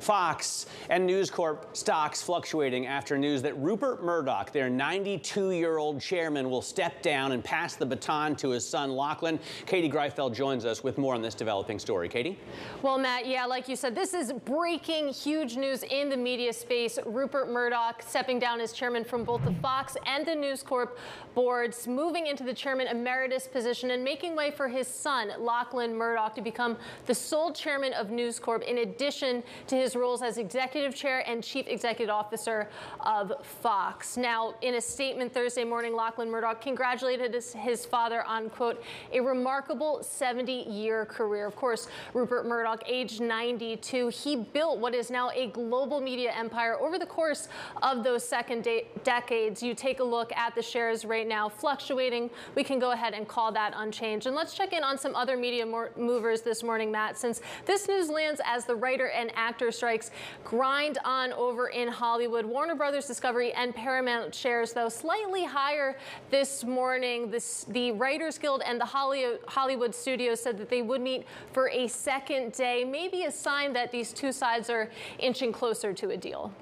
Fox and News Corp stocks fluctuating after news that Rupert Murdoch, their 92-year-old chairman, will step down and pass the baton to his son Lachlan. Katie Greifeld joins us with more on this developing story. Katie? Well, Matt, yeah, like you said, this is breaking huge news in the media space. Rupert Murdoch stepping down as chairman from both the Fox and the News Corp boards, moving into the chairman emeritus position and making way for his son, Lachlan Murdoch, to become the sole chairman of News Corp in addition to his roles as executive chair and chief executive officer of Fox. Now, in a statement Thursday morning, Lachlan Murdoch congratulated his, his father on, quote, a remarkable 70-year career. Of course, Rupert Murdoch, age 92, he built what is now a global media empire over the course of those second de decades. You take a look at the shares right now fluctuating. We can go ahead and call that unchanged. And let's check in on some other media movers this morning, Matt, since this news lands as the writer and actor strikes grind on over in Hollywood. Warner Brothers Discovery and Paramount shares, though, slightly higher this morning. This, the Writers Guild and the Hollywood studios said that they would meet for a second day, maybe a sign that these two sides are inching closer to a deal.